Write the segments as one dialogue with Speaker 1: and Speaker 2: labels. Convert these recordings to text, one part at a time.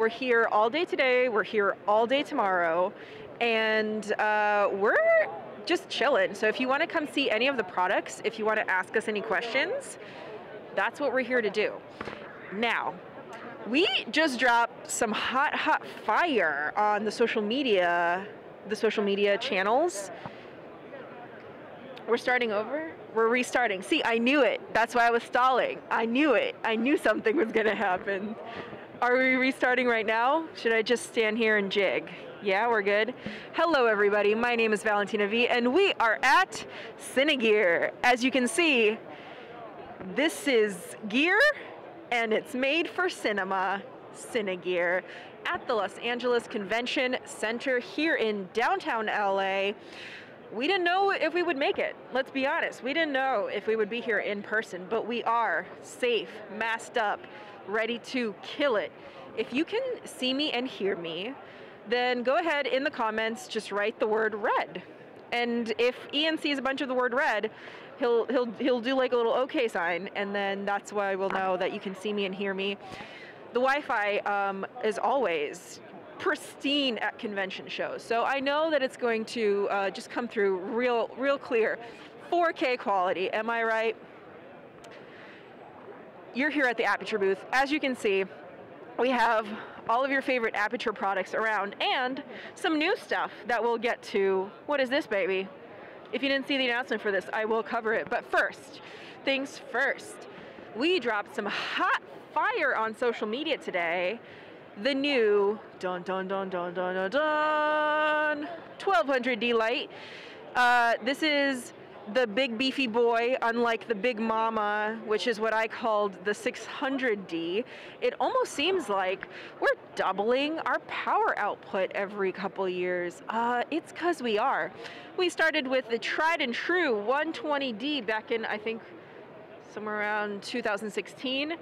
Speaker 1: We're here all day today, we're here all day tomorrow, and uh, we're just chilling. So if you want to come see any of the products, if you want to ask us any questions, that's what we're here to do. Now, we just dropped some hot, hot fire on the social media, the social media channels. We're starting over. We're restarting. See, I knew it. That's why I was stalling. I knew it. I knew something was going to happen. Are we restarting right now? Should I just stand here and jig? Yeah, we're good. Hello, everybody. My name is Valentina Vee, and we are at Cinegear. As you can see, this is gear, and it's made for cinema. Cinegear at the Los Angeles Convention Center here in downtown LA. We didn't know if we would make it. Let's be honest. We didn't know if we would be here in person, but we are safe, masked up, ready to kill it. If you can see me and hear me, then go ahead in the comments, just write the word red. And if Ian sees a bunch of the word red, he'll he'll he'll do like a little OK sign, and then that's why we'll know that you can see me and hear me. The Wi-Fi um, is always pristine at convention shows. So I know that it's going to uh, just come through real, real clear. 4K quality, am I right? You're here at the Aputure booth. As you can see, we have all of your favorite Aputure products around and some new stuff that we'll get to. What is this, baby? If you didn't see the announcement for this, I will cover it. But first, things first. We dropped some hot fire on social media today the new dun dun dun dun dun dun dun 1200D light. Uh, this is the big beefy boy, unlike the big mama, which is what I called the 600D. It almost seems like we're doubling our power output every couple years. Uh, it's because we are. We started with the tried and true 120D back in, I think, somewhere around 2016.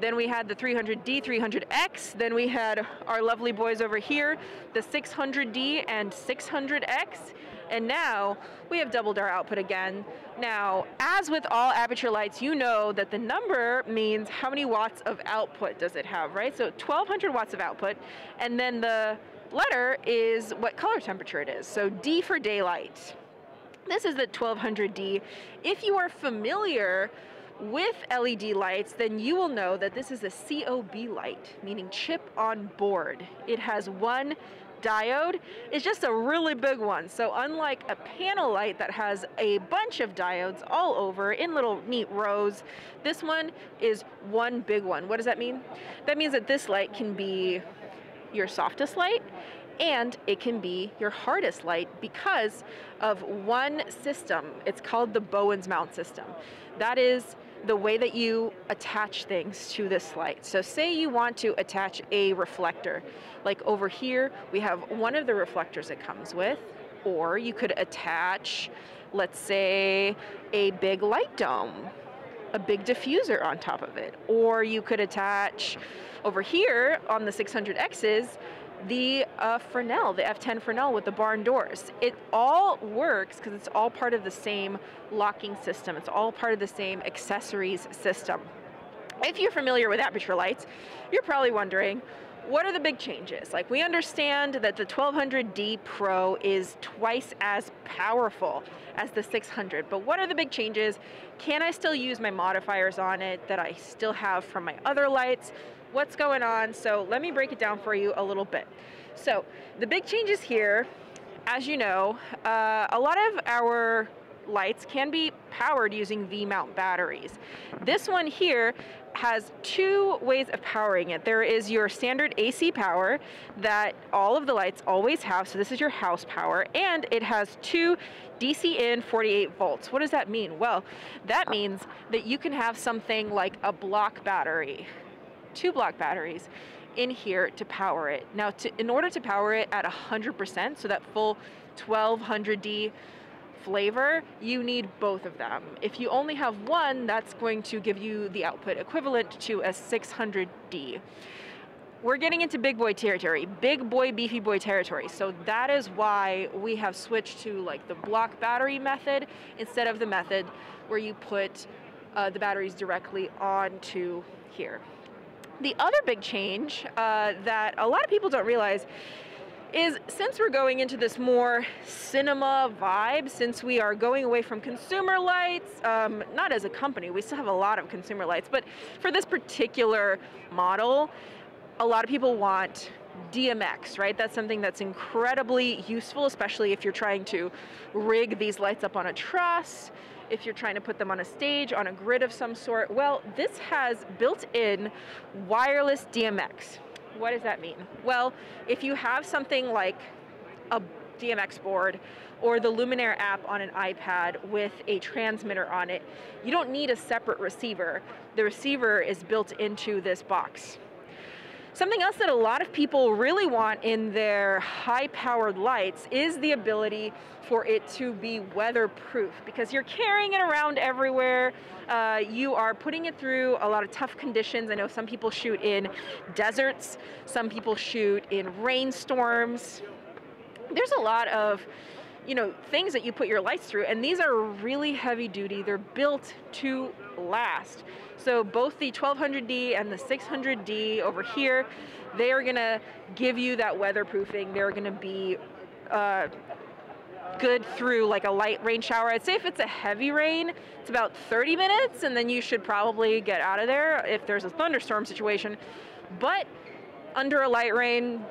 Speaker 1: Then we had the 300D, 300X. Then we had our lovely boys over here, the 600D and 600X. And now we have doubled our output again. Now, as with all Aputure lights, you know that the number means how many watts of output does it have, right? So 1200 watts of output, and then the letter is what color temperature it is. So D for daylight. This is the 1200D. If you are familiar with LED lights, then you will know that this is a COB light, meaning chip on board. It has one diode. It's just a really big one. So unlike a panel light that has a bunch of diodes all over in little neat rows, this one is one big one. What does that mean? That means that this light can be your softest light and it can be your hardest light because of one system. It's called the Bowens mount system. That is the way that you attach things to this light. So say you want to attach a reflector, like over here, we have one of the reflectors it comes with, or you could attach, let's say, a big light dome, a big diffuser on top of it, or you could attach over here on the 600Xs, the uh, Fresnel, the F10 Fresnel with the barn doors. It all works because it's all part of the same locking system. It's all part of the same accessories system. If you're familiar with Aputure lights, you're probably wondering, what are the big changes? Like we understand that the 1200D Pro is twice as powerful as the 600, but what are the big changes? Can I still use my modifiers on it that I still have from my other lights? What's going on. So let me break it down for you a little bit. So the big changes here, as you know, uh, a lot of our lights can be powered using V-mount batteries. This one here has two ways of powering it. There is your standard AC power that all of the lights always have, so this is your house power, and it has two DC in 48 volts. What does that mean? Well, that means that you can have something like a block battery two block batteries in here to power it. Now, to, in order to power it at 100%, so that full 1200D flavor, you need both of them. If you only have one, that's going to give you the output equivalent to a 600D. We're getting into big boy territory, big boy, beefy boy territory. So that is why we have switched to like the block battery method instead of the method where you put uh, the batteries directly onto here. The other big change uh, that a lot of people don't realize is since we're going into this more cinema vibe, since we are going away from consumer lights, um, not as a company, we still have a lot of consumer lights, but for this particular model, a lot of people want DMX, right? That's something that's incredibly useful, especially if you're trying to rig these lights up on a truss, if you're trying to put them on a stage, on a grid of some sort. Well, this has built in wireless DMX. What does that mean? Well, if you have something like a DMX board or the Luminair app on an iPad with a transmitter on it, you don't need a separate receiver. The receiver is built into this box. Something else that a lot of people really want in their high powered lights is the ability for it to be weatherproof because you're carrying it around everywhere. Uh, you are putting it through a lot of tough conditions. I know some people shoot in deserts, some people shoot in rainstorms. There's a lot of you know things that you put your lights through and these are really heavy duty they're built to last so both the 1200D and the 600D over here, they are gonna give you that weatherproofing. They're gonna be uh, good through like a light rain shower. I'd say if it's a heavy rain, it's about 30 minutes and then you should probably get out of there if there's a thunderstorm situation. But under a light rain,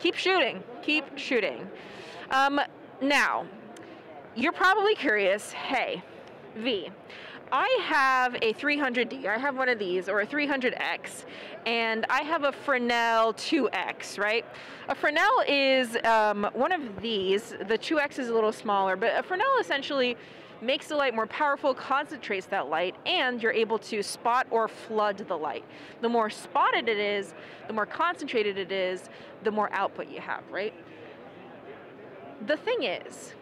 Speaker 1: keep shooting, keep shooting. Um, now, you're probably curious, hey, Vee, I have a 300D, I have one of these, or a 300X, and I have a Fresnel 2X, right? A Fresnel is um, one of these, the 2X is a little smaller, but a Fresnel essentially makes the light more powerful, concentrates that light, and you're able to spot or flood the light. The more spotted it is, the more concentrated it is, the more output you have, right? The thing is,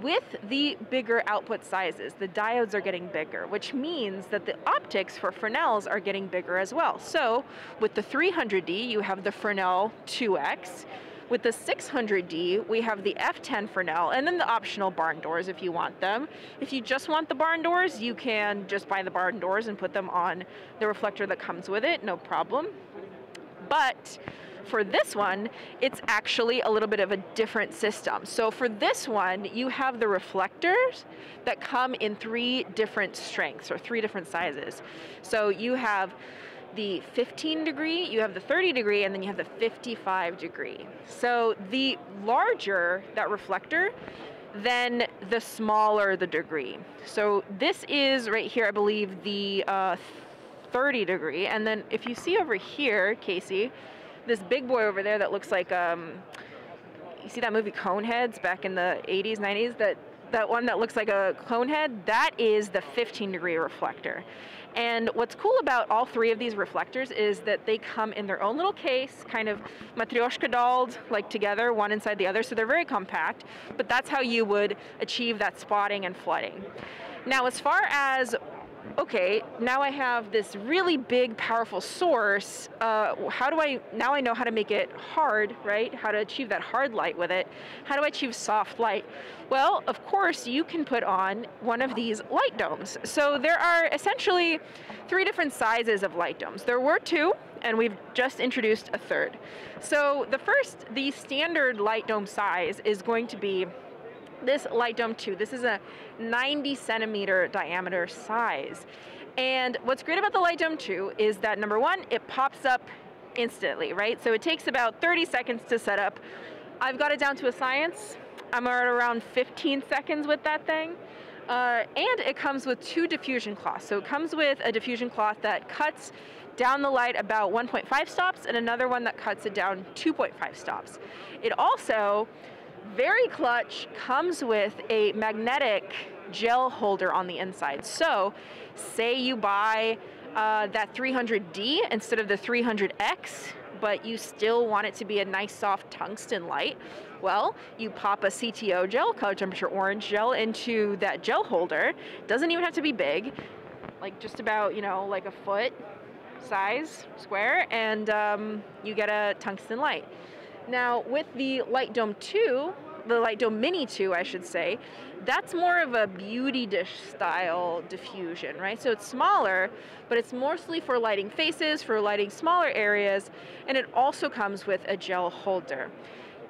Speaker 1: with the bigger output sizes, the diodes are getting bigger, which means that the optics for Fresnels are getting bigger as well. So with the 300D, you have the Fresnel 2X. With the 600D, we have the F10 Fresnel, and then the optional barn doors if you want them. If you just want the barn doors, you can just buy the barn doors and put them on the reflector that comes with it, no problem. But for this one, it's actually a little bit of a different system. So for this one, you have the reflectors that come in three different strengths or three different sizes. So you have the 15 degree, you have the 30 degree, and then you have the 55 degree. So the larger that reflector, then the smaller the degree. So this is right here, I believe, the uh, 30 degree. And then if you see over here, Casey, this big boy over there that looks like um, you see that movie Coneheads back in the 80s, 90s. That that one that looks like a cone head, that is the 15 degree reflector. And what's cool about all three of these reflectors is that they come in their own little case, kind of matryoshka dolled, like together, one inside the other, so they're very compact, but that's how you would achieve that spotting and flooding. Now, as far as okay, now I have this really big, powerful source. Uh, how do I, now I know how to make it hard, right? How to achieve that hard light with it. How do I achieve soft light? Well, of course, you can put on one of these light domes. So there are essentially three different sizes of light domes. There were two, and we've just introduced a third. So the first, the standard light dome size is going to be this light dome 2. This is a 90 centimeter diameter size. And what's great about the light dome 2 is that number one, it pops up instantly, right? So it takes about 30 seconds to set up. I've got it down to a science. I'm at around 15 seconds with that thing. Uh, and it comes with two diffusion cloths. So it comes with a diffusion cloth that cuts down the light about 1.5 stops and another one that cuts it down 2.5 stops. It also very clutch comes with a magnetic gel holder on the inside. So say you buy uh, that 300D instead of the 300X, but you still want it to be a nice soft tungsten light, well, you pop a CTO gel, color temperature orange gel, into that gel holder. Doesn't even have to be big, like just about, you know, like a foot size square, and um, you get a tungsten light. Now with the Light Dome 2, the Light Dome Mini 2, I should say, that's more of a beauty dish style diffusion, right? So it's smaller, but it's mostly for lighting faces, for lighting smaller areas, and it also comes with a gel holder.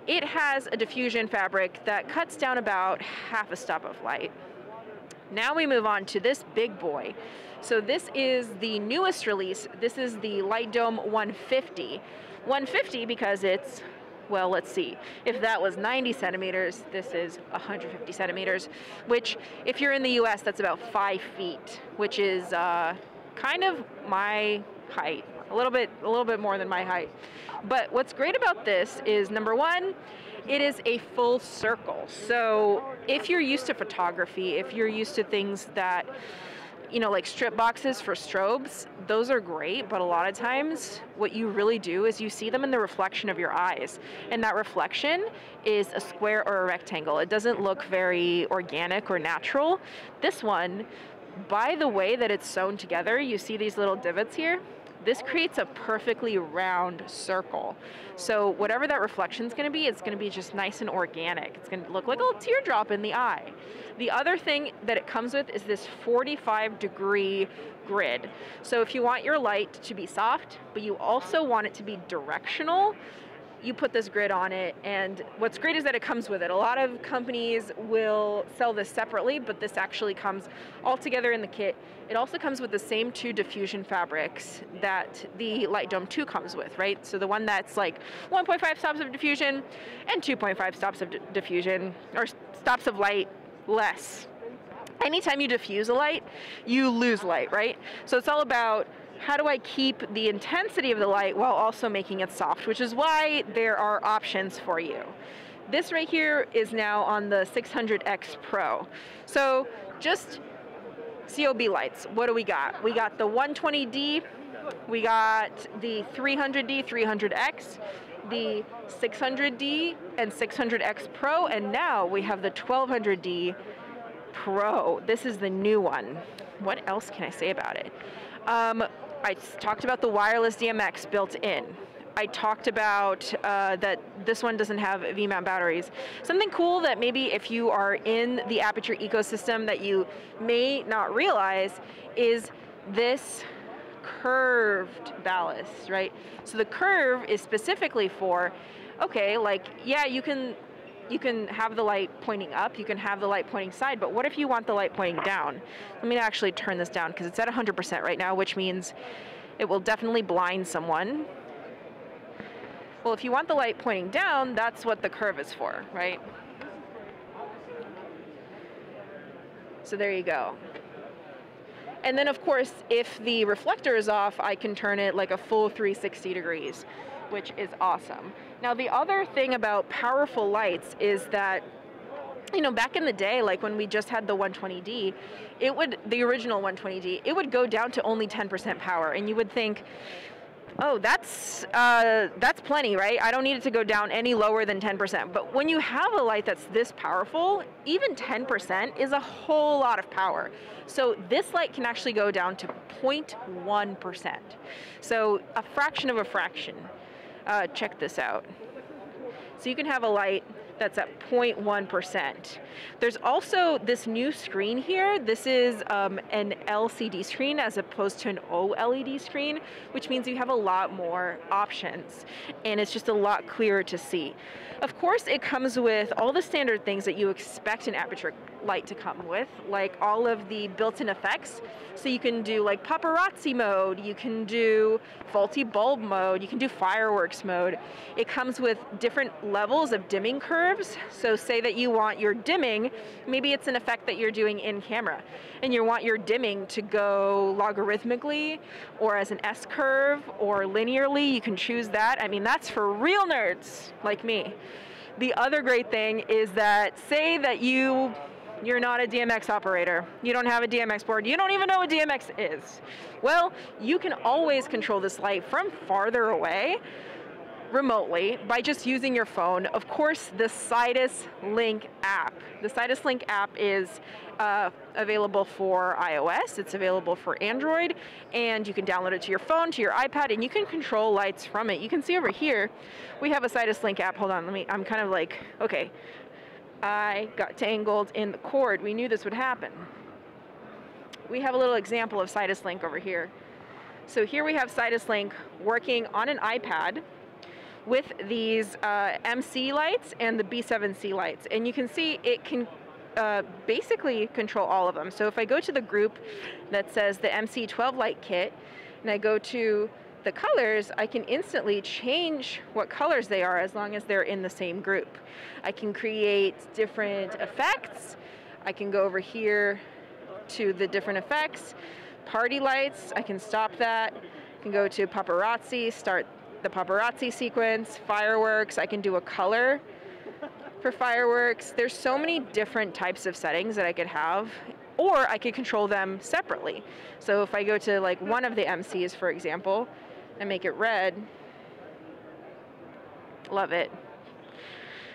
Speaker 1: It has a diffusion fabric that cuts down about half a stop of light. Now we move on to this big boy. So this is the newest release. This is the Light Dome 150. 150 because it's well, let's see. If that was 90 centimeters, this is 150 centimeters, which if you're in the US, that's about five feet, which is uh, kind of my height, a little bit, a little bit more than my height. But what's great about this is number one, it is a full circle. So if you're used to photography, if you're used to things that you know, like strip boxes for strobes, those are great, but a lot of times what you really do is you see them in the reflection of your eyes. And that reflection is a square or a rectangle. It doesn't look very organic or natural. This one, by the way that it's sewn together, you see these little divots here? This creates a perfectly round circle. So whatever that reflection is going to be, it's going to be just nice and organic. It's going to look like a little teardrop in the eye. The other thing that it comes with is this 45 degree grid. So if you want your light to be soft, but you also want it to be directional, you put this grid on it and what's great is that it comes with it. A lot of companies will sell this separately, but this actually comes all together in the kit. It also comes with the same two diffusion fabrics that the Light Dome 2 comes with, right? So the one that's like 1.5 stops of diffusion and 2.5 stops of diffusion, or stops of light less. Anytime you diffuse a light, you lose light, right? So it's all about how do I keep the intensity of the light while also making it soft, which is why there are options for you. This right here is now on the 600X Pro. So just COB lights, what do we got? We got the 120D, we got the 300D, 300X, the 600D and 600X Pro, and now we have the 1200D Pro. This is the new one. What else can I say about it? Um, I talked about the wireless DMX built in. I talked about uh, that this one doesn't have V-mount batteries. Something cool that maybe if you are in the Aputure ecosystem that you may not realize is this curved ballast, right? So the curve is specifically for, okay, like, yeah, you can you can have the light pointing up, you can have the light pointing side, but what if you want the light pointing down? Let me actually turn this down because it's at 100% right now, which means it will definitely blind someone. Well, if you want the light pointing down, that's what the curve is for, right? So there you go. And then of course, if the reflector is off, I can turn it like a full 360 degrees which is awesome. Now the other thing about powerful lights is that you know, back in the day, like when we just had the 120D, it would, the original 120D, it would go down to only 10% power. And you would think, oh, that's, uh, that's plenty, right? I don't need it to go down any lower than 10%. But when you have a light that's this powerful, even 10% is a whole lot of power. So this light can actually go down to 0.1%. So a fraction of a fraction uh, check this out. So you can have a light that's at 0.1%. There's also this new screen here. This is um, an LCD screen as opposed to an OLED screen, which means you have a lot more options and it's just a lot clearer to see. Of course, it comes with all the standard things that you expect an Aputure light to come with, like all of the built-in effects. So you can do like paparazzi mode, you can do faulty bulb mode, you can do fireworks mode. It comes with different levels of dimming curves. So say that you want your dimming, maybe it's an effect that you're doing in camera, and you want your dimming to go logarithmically or as an S curve or linearly, you can choose that. I mean, that's for real nerds like me. The other great thing is that say that you you're not a DMX operator. You don't have a DMX board. You don't even know what DMX is. Well, you can always control this light from farther away remotely by just using your phone. Of course, the Sidus Link app. The Sidus Link app is uh, available for iOS, it's available for Android, and you can download it to your phone, to your iPad, and you can control lights from it. You can see over here, we have a Sidus Link app. Hold on, let me, I'm kind of like, okay. I got tangled in the cord. We knew this would happen. We have a little example of Sidus Link over here. So here we have Sidus Link working on an iPad with these uh, MC lights and the B7C lights. And you can see it can uh, basically control all of them. So if I go to the group that says the MC12 light kit, and I go to the colors, I can instantly change what colors they are as long as they're in the same group. I can create different effects. I can go over here to the different effects. Party lights, I can stop that. I can go to paparazzi, start the paparazzi sequence, fireworks, I can do a color for fireworks. There's so many different types of settings that I could have or I could control them separately. So if I go to like one of the MCs, for example, and make it red, love it.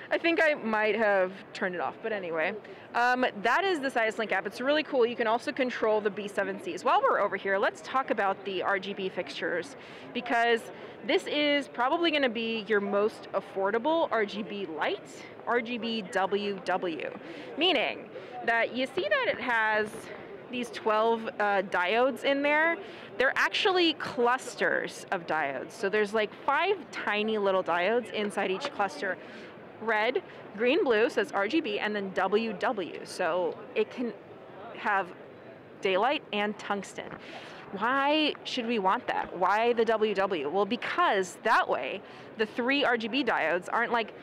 Speaker 1: I think I might have turned it off, but anyway. Um, that is the Sidus Link app. It's really cool. You can also control the B7Cs. While we're over here, let's talk about the RGB fixtures because this is probably going to be your most affordable RGB light, RGB WW, meaning that you see that it has these 12 uh, diodes in there, they're actually clusters of diodes. So there's like five tiny little diodes inside each cluster red, green, blue, so it's RGB, and then WW. So it can have daylight and tungsten. Why should we want that? Why the WW? Well, because that way the three RGB diodes aren't like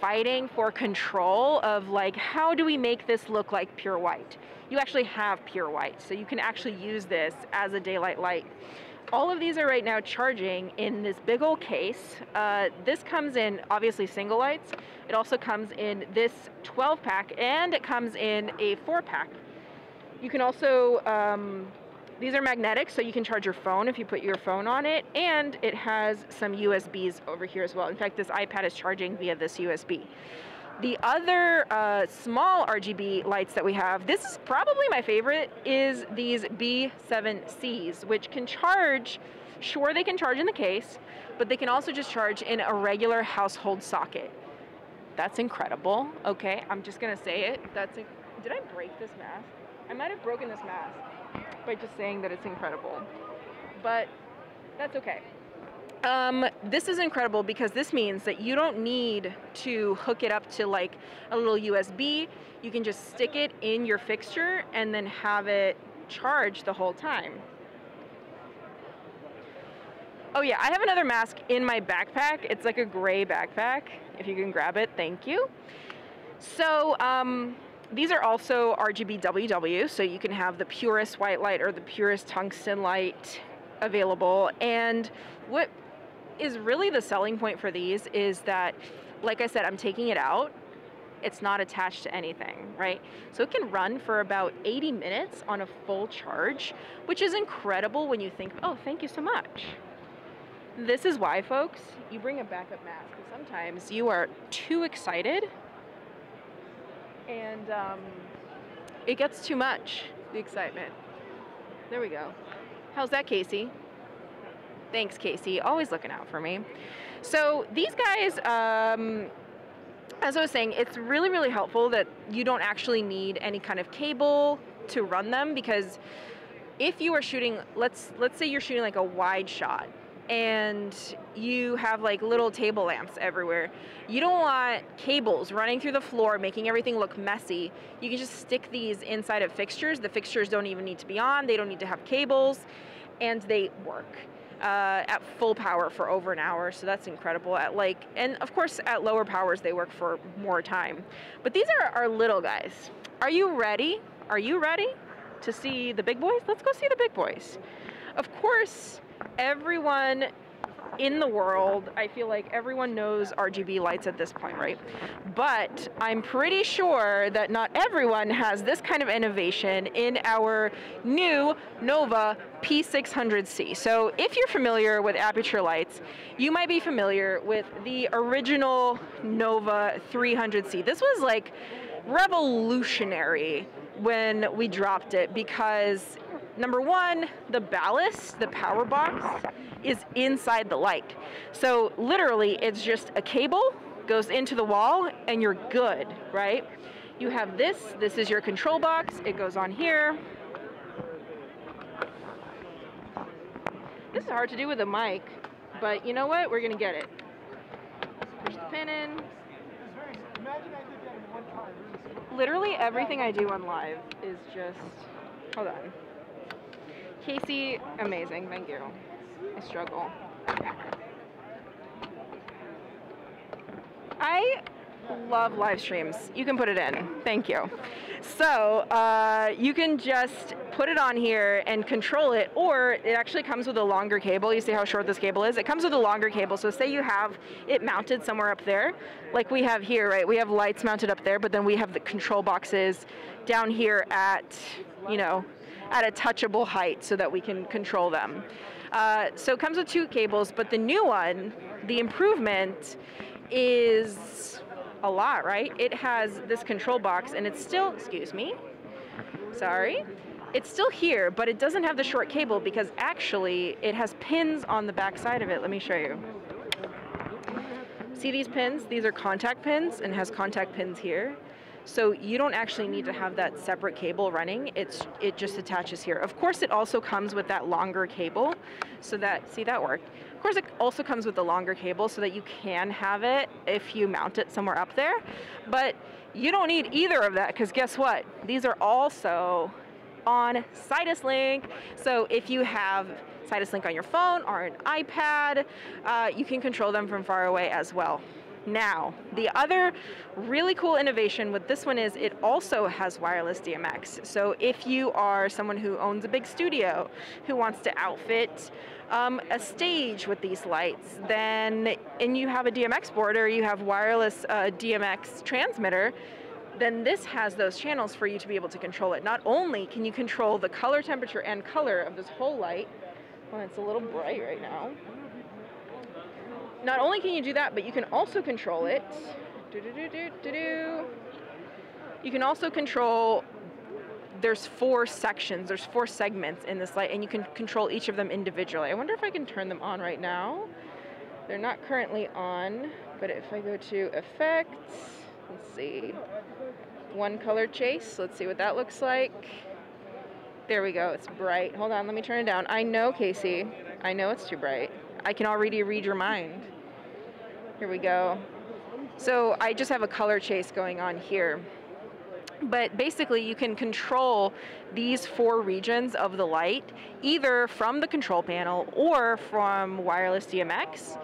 Speaker 1: fighting for control of like, how do we make this look like pure white? You actually have pure white, so you can actually use this as a daylight light all of these are right now charging in this big old case. Uh, this comes in obviously single lights. It also comes in this 12 pack and it comes in a four pack. You can also, um, these are magnetic so you can charge your phone if you put your phone on it and it has some USBs over here as well. In fact, this iPad is charging via this USB. The other uh, small RGB lights that we have, this is probably my favorite, is these B7Cs, which can charge, sure they can charge in the case, but they can also just charge in a regular household socket. That's incredible. Okay, I'm just gonna say it. That's, did I break this mask? I might have broken this mask by just saying that it's incredible. But that's okay. Um, this is incredible because this means that you don't need to hook it up to like a little USB. You can just stick it in your fixture and then have it charge the whole time. Oh yeah, I have another mask in my backpack. It's like a gray backpack. If you can grab it, thank you. So um, these are also RGB WW, so you can have the purest white light or the purest tungsten light available. And what is really the selling point for these is that, like I said, I'm taking it out. It's not attached to anything, right? So it can run for about 80 minutes on a full charge, which is incredible when you think, oh, thank you so much. This is why, folks, you bring a backup mask because sometimes you are too excited and um, it gets too much, the excitement. There we go. How's that, Casey? Thanks, Casey. Always looking out for me. So these guys, um, as I was saying, it's really, really helpful that you don't actually need any kind of cable to run them because if you are shooting, let's let's say you're shooting like a wide shot and you have like little table lamps everywhere. You don't want cables running through the floor, making everything look messy. You can just stick these inside of fixtures. The fixtures don't even need to be on. They don't need to have cables and they work uh, at full power for over an hour, so that's incredible. At like, and of course at lower powers they work for more time. But these are our little guys. Are you ready? Are you ready to see the big boys? Let's go see the big boys. Of course, everyone in the world, I feel like everyone knows RGB lights at this point, right? But I'm pretty sure that not everyone has this kind of innovation in our new Nova P600C. So if you're familiar with Aputure lights, you might be familiar with the original Nova 300C. This was like revolutionary when we dropped it because number one, the ballast, the power box, is inside the light. So literally, it's just a cable goes into the wall and you're good, right? You have this, this is your control box, it goes on here. This is hard to do with a mic, but you know what? We're gonna get it. Push the pin in. Literally everything I do on live is just, hold on. Casey, amazing, thank you. I struggle. I love live streams. You can put it in. Thank you. So uh, you can just put it on here and control it, or it actually comes with a longer cable. You see how short this cable is? It comes with a longer cable. So say you have it mounted somewhere up there, like we have here, right? We have lights mounted up there, but then we have the control boxes down here at, you know, at a touchable height so that we can control them. Uh, so it comes with two cables, but the new one, the improvement, is a lot, right? It has this control box and it's still, excuse me, sorry, it's still here, but it doesn't have the short cable because actually it has pins on the back side of it. Let me show you. See these pins? These are contact pins and has contact pins here. So you don't actually need to have that separate cable running. It's it just attaches here. Of course, it also comes with that longer cable, so that see that worked. Of course, it also comes with the longer cable so that you can have it if you mount it somewhere up there. But you don't need either of that because guess what? These are also on Sidus Link. So if you have Sidus Link on your phone or an iPad, uh, you can control them from far away as well. Now, the other really cool innovation with this one is it also has wireless DMX. So if you are someone who owns a big studio, who wants to outfit um, a stage with these lights, then, and you have a DMX board or you have wireless uh, DMX transmitter, then this has those channels for you to be able to control it. Not only can you control the color temperature and color of this whole light, well, it's a little bright right now, not only can you do that, but you can also control it. You can also control, there's four sections, there's four segments in this light, and you can control each of them individually. I wonder if I can turn them on right now. They're not currently on, but if I go to effects, let's see, one color chase, let's see what that looks like. There we go, it's bright. Hold on, let me turn it down. I know, Casey, I know it's too bright. I can already read your mind. Here we go. So I just have a color chase going on here. But basically you can control these four regions of the light either from the control panel or from wireless DMX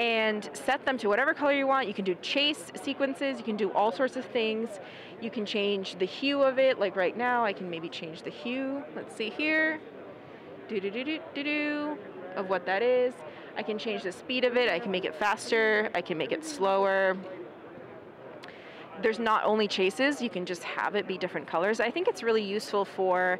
Speaker 1: and set them to whatever color you want. You can do chase sequences, you can do all sorts of things. You can change the hue of it, like right now I can maybe change the hue. Let's see here. Do do do do do do of what that is. I can change the speed of it, I can make it faster, I can make it slower. There's not only chases, you can just have it be different colors. I think it's really useful for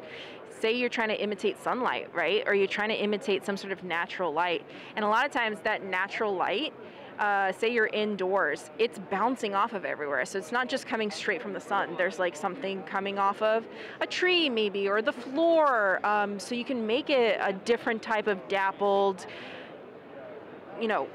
Speaker 1: say you're trying to imitate sunlight, right? Or you're trying to imitate some sort of natural light. And a lot of times that natural light, uh, say you're indoors, it's bouncing off of everywhere. So it's not just coming straight from the sun. There's like something coming off of a tree maybe, or the floor. Um, so you can make it a different type of dappled, you know,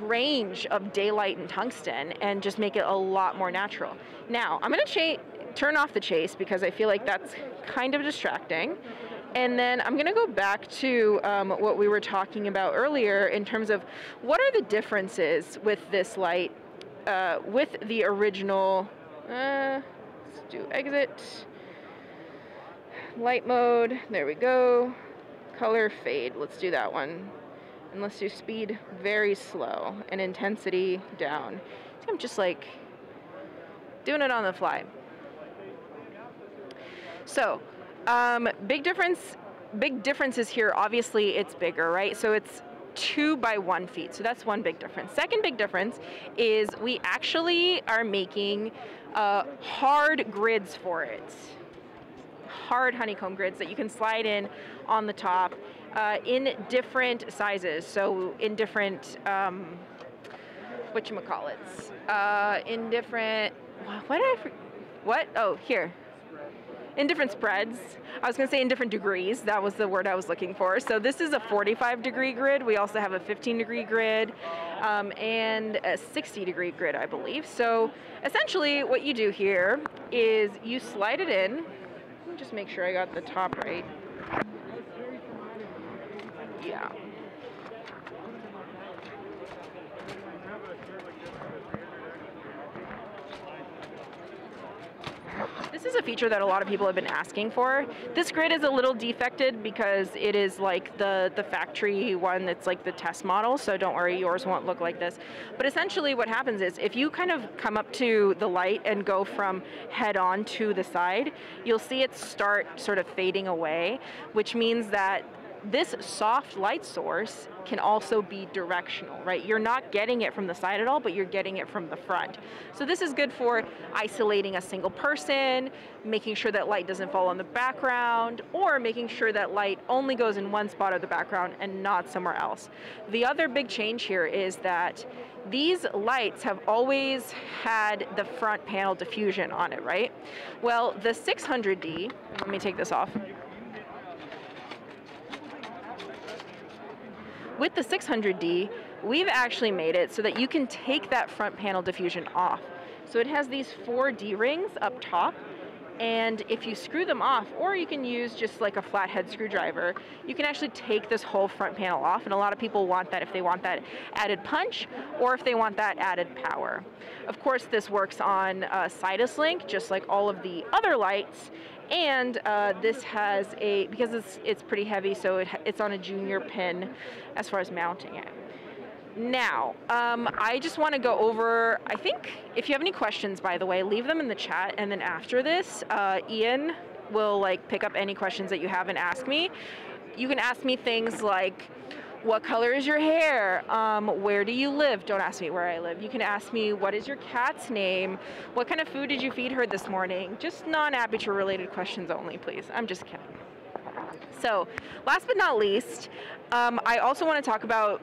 Speaker 1: range of daylight and tungsten and just make it a lot more natural. Now, I'm gonna turn off the chase because I feel like that's kind of distracting. And then I'm gonna go back to um, what we were talking about earlier in terms of what are the differences with this light uh, with the original, uh, let's do exit, light mode, there we go, color fade, let's do that one and let's speed very slow and intensity down. I'm just like doing it on the fly. So, um, big difference, big differences here, obviously it's bigger, right? So it's two by one feet, so that's one big difference. Second big difference is we actually are making uh, hard grids for it. Hard honeycomb grids that you can slide in on the top uh, in different sizes. So in different, um, what you call it, uh, in different. What did I? What? Oh, here. in different spreads. I was going to say in different degrees. That was the word I was looking for. So this is a 45 degree grid. We also have a 15 degree grid um, and a 60 degree grid, I believe. So essentially what you do here is you slide it in. just make sure I got the top right. Yeah. This is a feature that a lot of people have been asking for. This grid is a little defected because it is like the, the factory one that's like the test model, so don't worry, yours won't look like this. But essentially what happens is if you kind of come up to the light and go from head on to the side, you'll see it start sort of fading away, which means that this soft light source can also be directional, right? You're not getting it from the side at all, but you're getting it from the front. So this is good for isolating a single person, making sure that light doesn't fall on the background, or making sure that light only goes in one spot of the background and not somewhere else. The other big change here is that these lights have always had the front panel diffusion on it, right? Well, the 600D, let me take this off. With the 600D, we've actually made it so that you can take that front panel diffusion off. So it has these four D-rings up top, and if you screw them off, or you can use just like a flathead screwdriver, you can actually take this whole front panel off, and a lot of people want that if they want that added punch, or if they want that added power. Of course, this works on uh, Sidus Link, just like all of the other lights, and uh, this has a, because it's, it's pretty heavy, so it, it's on a junior pin as far as mounting it. Now, um, I just want to go over, I think, if you have any questions, by the way, leave them in the chat, and then after this, uh, Ian will like pick up any questions that you have and ask me. You can ask me things like, what color is your hair? Um, where do you live? Don't ask me where I live. You can ask me, what is your cat's name? What kind of food did you feed her this morning? Just non-Aputure related questions only, please. I'm just kidding. So, last but not least, um, I also want to talk about,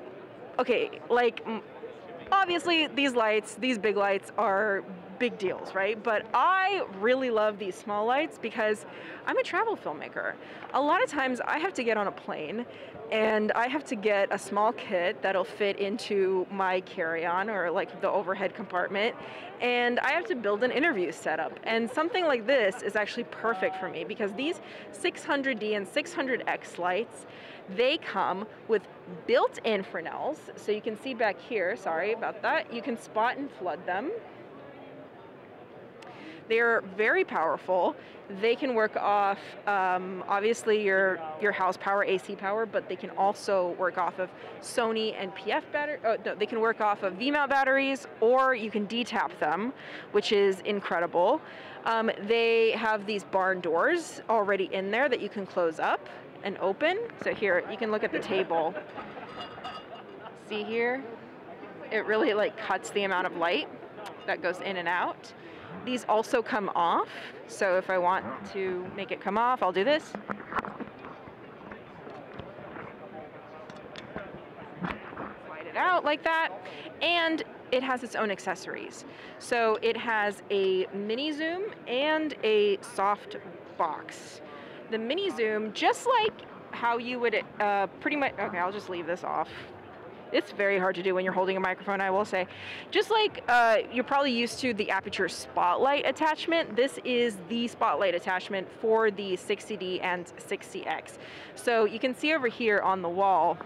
Speaker 1: okay, like, obviously these lights, these big lights are big deals, right? But I really love these small lights because I'm a travel filmmaker. A lot of times I have to get on a plane and I have to get a small kit that'll fit into my carry-on or like the overhead compartment and I have to build an interview setup and something like this is actually perfect for me because these 600D and 600X lights they come with built-in Fresnels so you can see back here sorry about that you can spot and flood them they're very powerful. They can work off, um, obviously, your, your house power, AC power, but they can also work off of Sony NP-F battery. Oh, no, they can work off of V-mount batteries, or you can detap them, which is incredible. Um, they have these barn doors already in there that you can close up and open. So here, you can look at the table. See here? It really like cuts the amount of light that goes in and out. These also come off, so if I want to make it come off, I'll do this. Slide it out like that, and it has its own accessories. So it has a mini zoom and a soft box. The mini zoom, just like how you would uh, pretty much, okay, I'll just leave this off it's very hard to do when you're holding a microphone, I will say. Just like uh, you're probably used to the Aputure Spotlight attachment, this is the Spotlight attachment for the 60D and 60X. So you can see over here on the wall,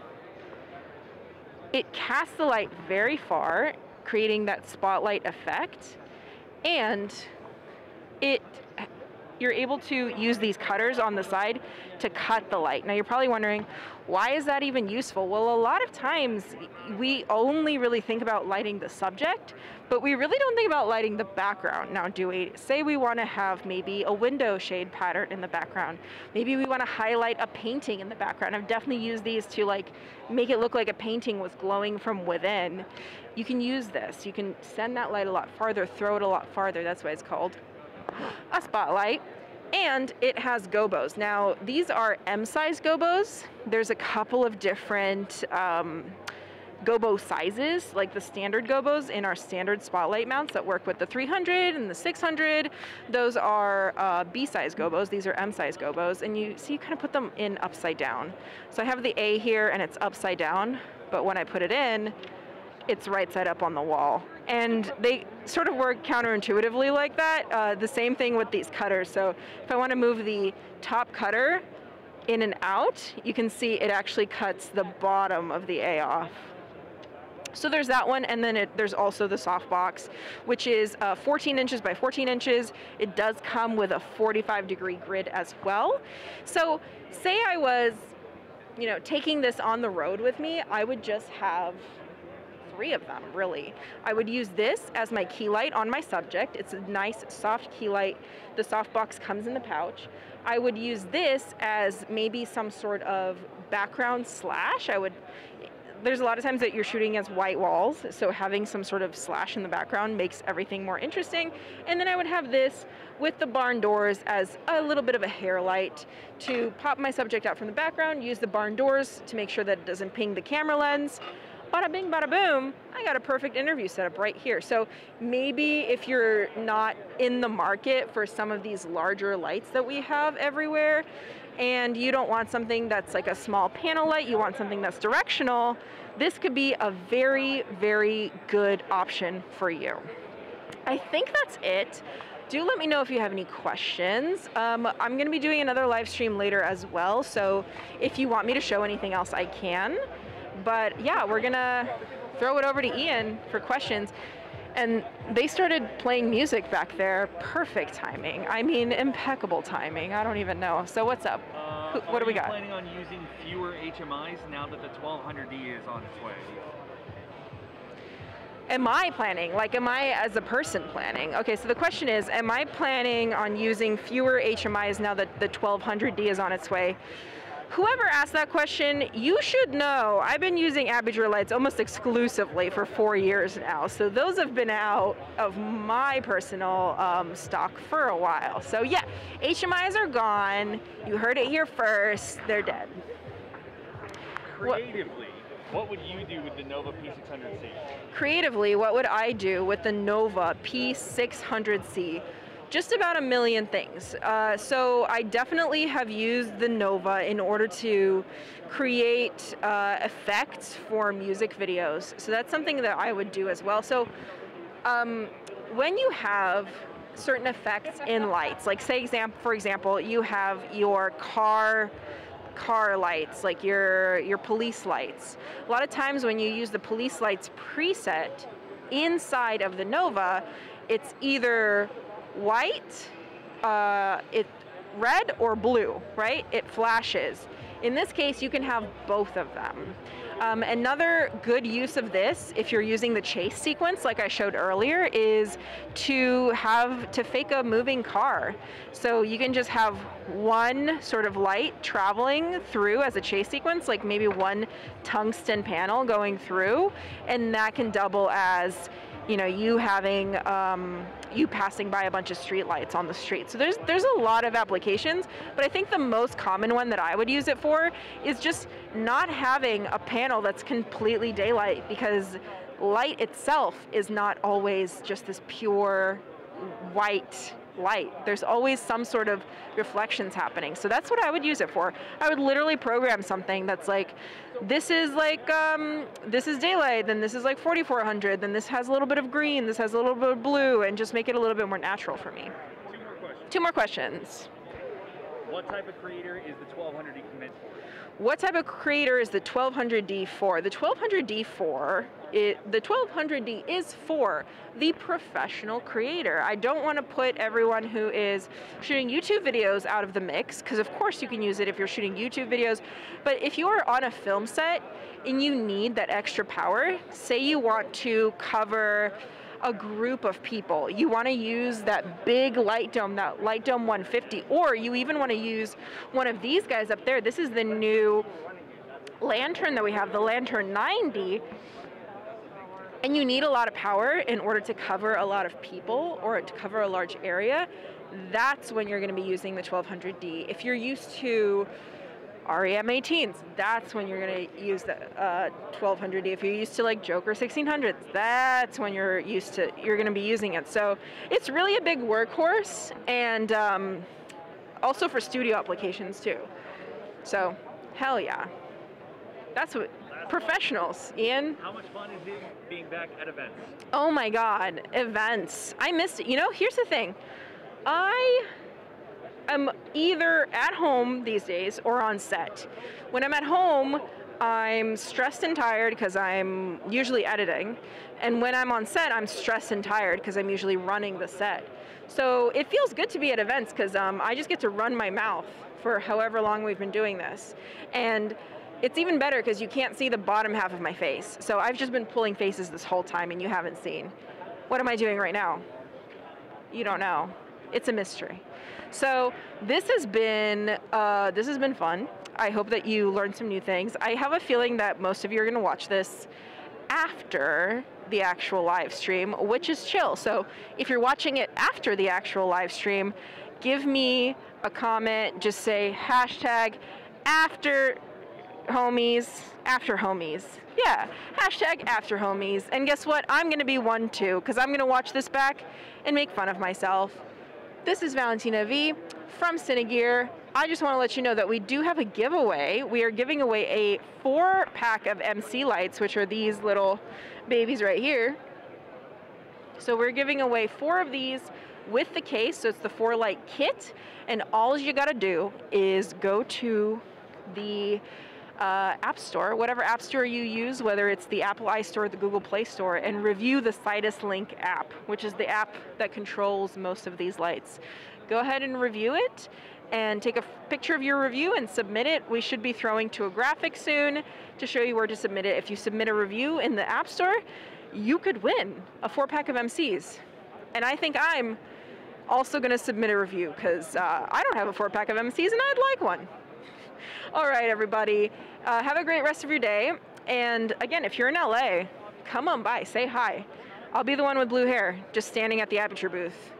Speaker 1: it casts the light very far, creating that spotlight effect, and it you're able to use these cutters on the side to cut the light. Now you're probably wondering, why is that even useful? Well, a lot of times we only really think about lighting the subject, but we really don't think about lighting the background. Now, do we say we want to have maybe a window shade pattern in the background? Maybe we want to highlight a painting in the background. I've definitely used these to like make it look like a painting was glowing from within. You can use this. You can send that light a lot farther, throw it a lot farther. That's why it's called a spotlight, and it has gobos. Now, these are M-size gobos. There's a couple of different um, gobo sizes, like the standard gobos in our standard spotlight mounts that work with the 300 and the 600. Those are uh, B-size gobos. These are M-size gobos, and you see, you kind of put them in upside down. So I have the A here, and it's upside down, but when I put it in, it's right side up on the wall. And they sort of work counterintuitively like that. Uh, the same thing with these cutters. So if I want to move the top cutter in and out, you can see it actually cuts the bottom of the A off. So there's that one, and then it, there's also the softbox, which is uh, 14 inches by 14 inches. It does come with a 45 degree grid as well. So say I was, you know, taking this on the road with me, I would just have three of them, really. I would use this as my key light on my subject. It's a nice soft key light. The softbox comes in the pouch. I would use this as maybe some sort of background slash. I would there's a lot of times that you're shooting as white walls, so having some sort of slash in the background makes everything more interesting. And then I would have this with the barn doors as a little bit of a hair light to pop my subject out from the background, use the barn doors to make sure that it doesn't ping the camera lens. Bada bing, bada boom, I got a perfect interview set up right here. So maybe if you're not in the market for some of these larger lights that we have everywhere, and you don't want something that's like a small panel light, you want something that's directional, this could be a very, very good option for you. I think that's it. Do let me know if you have any questions. Um, I'm going to be doing another live stream later as well, so if you want me to show anything else, I can. But yeah, we're going to throw it over to Ian for questions. And they started playing music back there. Perfect timing. I mean, impeccable timing. I don't even know. So what's up?
Speaker 2: Uh,
Speaker 1: what do we
Speaker 2: got? Planning on using fewer HMIs now that the 1200D is on its way?
Speaker 1: Am I planning? Like, am I as a person planning? Okay, so the question is, am I planning on using fewer HMIs now that the 1200D is on its way? Whoever asked that question, you should know I've been using Aputure lights almost exclusively for four years now. So those have been out of my personal um, stock for a while. So yeah, HMIs are gone. You heard it here first. They're dead.
Speaker 2: Creatively, what, what would you do with the Nova P600C?
Speaker 1: Creatively, what would I do with the Nova P600C? Just about a million things. Uh, so I definitely have used the Nova in order to create uh, effects for music videos. So that's something that I would do as well. So um, when you have certain effects in lights, like say example, for example, you have your car car lights, like your your police lights. A lot of times when you use the police lights preset inside of the Nova, it's either white, uh, it red or blue, right? It flashes. In this case, you can have both of them. Um, another good use of this, if you're using the chase sequence like I showed earlier, is to have to fake a moving car. So you can just have one sort of light traveling through as a chase sequence, like maybe one tungsten panel going through, and that can double as you know, you having um, you passing by a bunch of street lights on the street. So there's there's a lot of applications, but I think the most common one that I would use it for is just not having a panel that's completely daylight because light itself is not always just this pure white light. There's always some sort of reflections happening. So that's what I would use it for. I would literally program something that's like, this is like, um, this is daylight, then this is like 4400, then this has a little bit of green, this has a little bit of blue, and just make it a little bit more natural for me.
Speaker 2: Two more questions.
Speaker 1: Two more questions.
Speaker 2: What type of creator is the 1200D meant for?
Speaker 1: What type of creator is the 1200D for? The 1200D4, it, the 1200D is for the professional creator. I don't want to put everyone who is shooting YouTube videos out of the mix, because of course you can use it if you're shooting YouTube videos, but if you are on a film set and you need that extra power, say you want to cover a group of people. You want to use that big light dome, that light dome 150, or you even want to use one of these guys up there. This is the new lantern that we have, the Lantern 90. And you need a lot of power in order to cover a lot of people or to cover a large area. That's when you're going to be using the 1200D. If you're used to REM 18s, that's when you're going to use the uh, 1200D. If you're used to like Joker 1600s, that's when you're used to, you're going to be using it. So it's really a big workhorse and um, also for studio applications too. So hell yeah. That's what, professionals, Ian.
Speaker 2: How much fun is it being back at events?
Speaker 1: Oh my God, events. I missed it. You know, here's the thing. I am either at home these days or on set. When I'm at home, I'm stressed and tired because I'm usually editing. And when I'm on set, I'm stressed and tired because I'm usually running the set. So it feels good to be at events because um, I just get to run my mouth for however long we've been doing this. And it's even better because you can't see the bottom half of my face. So I've just been pulling faces this whole time and you haven't seen. What am I doing right now? You don't know. It's a mystery. So this has been uh, this has been fun. I hope that you learned some new things. I have a feeling that most of you are going to watch this after the actual live stream, which is chill. So if you're watching it after the actual live stream, give me a comment. Just say hashtag after homies, after homies. Yeah, hashtag after homies. And guess what? I'm going to be one too, because I'm going to watch this back and make fun of myself. This is Valentina Vee from Cinegear. I just want to let you know that we do have a giveaway. We are giving away a four pack of MC lights, which are these little babies right here. So we're giving away four of these with the case, so it's the four light kit. And all you gotta do is go to the uh, App Store, whatever App Store you use, whether it's the Apple iStore or the Google Play Store, and review the Sidus Link app, which is the app that controls most of these lights. Go ahead and review it and take a picture of your review and submit it. We should be throwing to a graphic soon to show you where to submit it. If you submit a review in the App Store, you could win a four pack of MCs. And I think I'm also going to submit a review because uh, I don't have a four pack of MCs and I'd like one. All right, everybody. Uh, have a great rest of your day. And again, if you're in LA, come on by, say hi. I'll be the one with blue hair, just standing at the Aputure booth.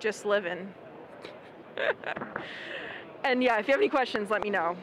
Speaker 1: Just living. and yeah, if you have any questions, let me know.